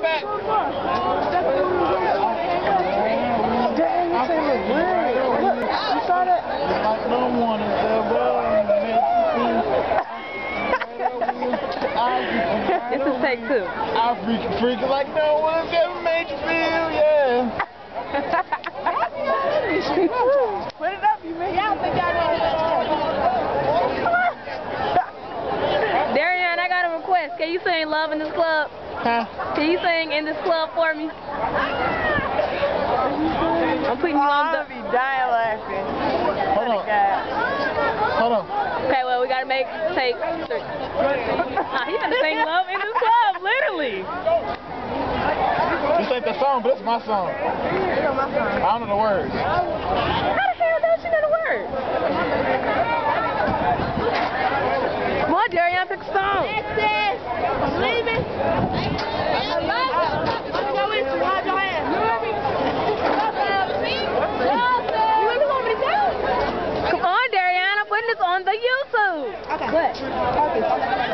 that back. Dang, this thing look weird. Look, you saw that? Like no one is there, bro. This is take two. I freaking freaking like no one has ever made you feel, yeah. Put it up, you man. Y'all think y'all know Darrion, I got a request. Can you sing Love in this club? Huh? Can you sing in this club for me? I'm putting you on I'm the... gonna be dying laughing. Hold on. Hold on. Okay, well, we gotta make take three. Nah, he gonna sing Love in this club, literally. This ain't the song, but it's my song. I don't know the words. How the hell don't you know the words? Come on, Darrion, pick a song. Come on, Darrion,